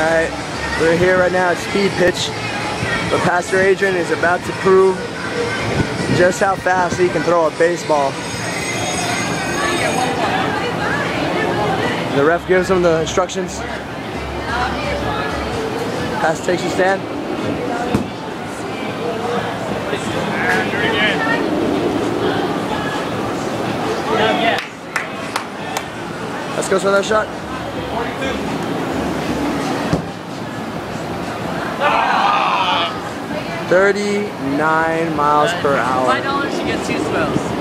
Alright, we're here right now at Speed Pitch, but Pastor Adrian is about to prove just how fast he can throw a baseball. The ref gives him the instructions. Pass takes your stand. Let's go for another shot. Thirty-nine miles per hour. Five dollars, you get two spells.